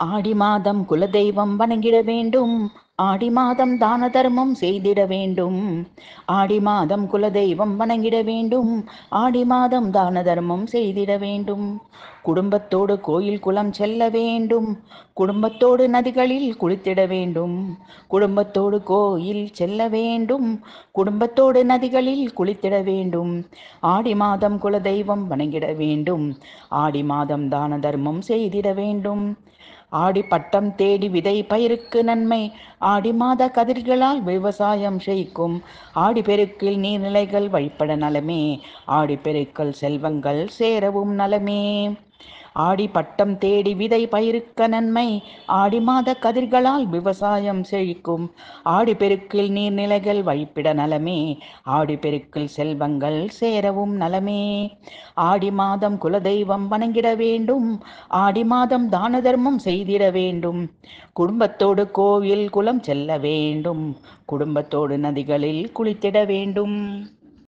ஆடி மாதம் குலதெய்வம் வணங்கிட வேண்டும். ஆடி மாதம் தான தர்மம் செய்திட வேண்டும். ஆடி மாதம் குலதெய்வம் வணங்கிட வேண்டும். ஆடி மாதம் தான தர்மம் செய்திட வேண்டும். குடும்பத்தோடு கோயில் குளம் செல்ல வேண்டும். குடும்பத்தோடு நதிகளில் குளித்திட வேண்டும். குடும்பத்தோடு கோயில் செல்ல வேண்டும். குடும்பத்தோடு நதிகளில் குளித்திட வேண்டும். ஆடி மாதம் குலதெய்வம் வணங்கிட வேண்டும். ஆடி மாதம் தான தர்மம் செய்திட வேண்டும். ஆடி பட்டம் தேடி விதை பயிருக்கு நன்மை. ஆடி மாத கதிர்களால் விவசாயம் செய்க்கும். ஆடி பெருக்கில் நீர்நிலைகள் வழிபட நலமே. ஆடி பெருக்கல் செல்வங்கள் சேரவும் நலமே. ஆடி பட்டம் தேடி விதை பயிருக்க நன்மை ஆடி மாத கதிர்களால் விவசாயம் செழிக்கும். ஆடி பெருக்கில் நீர்நிலைகள் வழிப்பிட நலமே ஆடி பெருக்கில் செல்வங்கள் சேரவும் நலமே. ஆடி மாதம் குலதெய்வம் வணங்கிட வேண்டும் ஆடி மாதம் தான தர்மம் செய்திட வேண்டும். குடும்பத்தோடு கோவில் குலம் செல்ல வேண்டும் குடும்பத்தோடு நதிகளில் குளித்திட வேண்டும்.